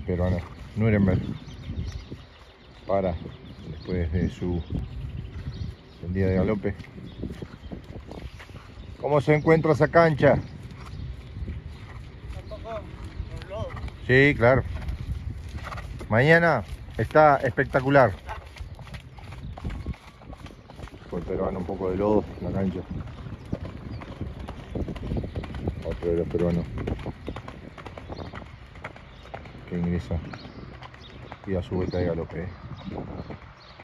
peruano Nuremberg para después de su día de galope. ¿Cómo se encuentra esa cancha? Sí, claro. Mañana está espectacular. Fue peruano un poco de lodo en la cancha. Otro de los peruanos que ingresa y a su vuelta de galope.